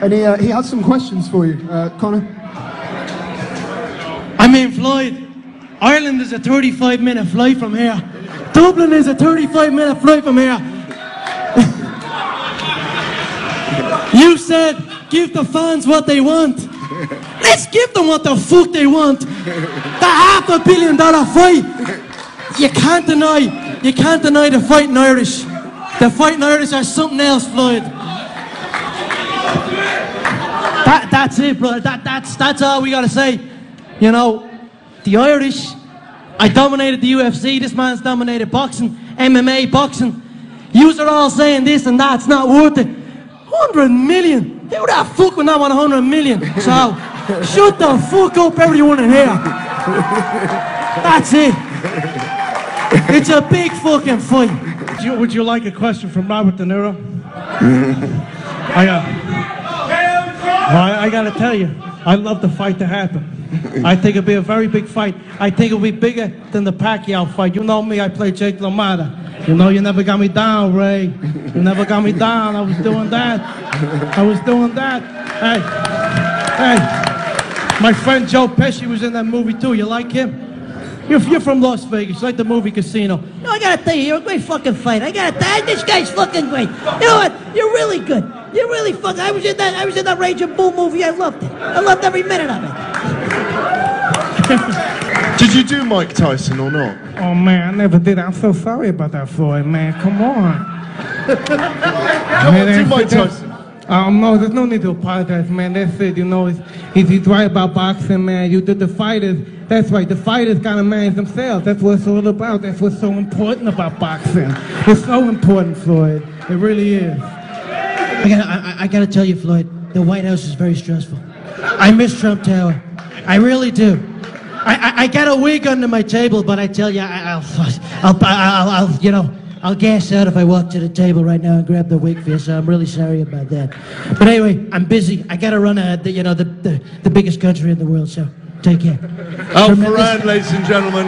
and he, uh, he has some questions for you. Uh, Conor? I mean, Floyd, Ireland is a 35 minute flight from here. Dublin is a 35 minute flight from here. you said give the fans what they want. Let's give them what the fuck they want. The half a billion dollar fight. You can't deny, you can't deny the fighting Irish. The fighting Irish are something else, Floyd. That, that's it, brother. That, that's, that's all we gotta say. You know, the Irish, I dominated the UFC, this man's dominated boxing, MMA, boxing. Yous are all saying this and that's not worth it. 100 million? Who the fuck would not want 100 million? So, shut the fuck up, everyone in here. That's it. It's a big fucking fight. Would you, would you like a question from Robert De Niro? I, uh, I, I gotta tell you, I love the fight to happen. I think it'll be a very big fight. I think it'll be bigger than the Pacquiao fight. You know me, I play Jake LaMotta. You know you never got me down, Ray. You never got me down. I was doing that. I was doing that. Hey, hey. My friend Joe Pesci was in that movie too. You like him? You're, you're from Las Vegas. Like the movie Casino. No, I gotta tell you, you're a great fucking fight. I gotta tell you, this guy's fucking great. You know what? You're really good. You're really fucking. I was in that. I was in that Raging Bull movie. I loved it. I loved every minute of it. Did you do Mike Tyson or not? Oh man, I never did. I'm so sorry about that, Floyd. Man, come on. Come on, do Mike Tyson. Um, no, there's no need to apologize, man. That's it. You know, he's, he's, he's right about boxing, man. You did the fighters. That's right. The fighters gotta manage themselves. That's what it's all about. That's what's so important about boxing. It's so important, Floyd. It really is. I gotta, I, I gotta tell you, Floyd, the White House is very stressful. I miss Trump Tower. I really do. I, I, I got a wig under my table, but I tell you, I, I'll, I'll, I'll, I'll, you know, I'll gas out if I walk to the table right now and grab the wig for you. So I'm really sorry about that. But anyway, I'm busy. I gotta run a, the, you know, the, the, the biggest country in the world. So take care. Al ladies and gentlemen.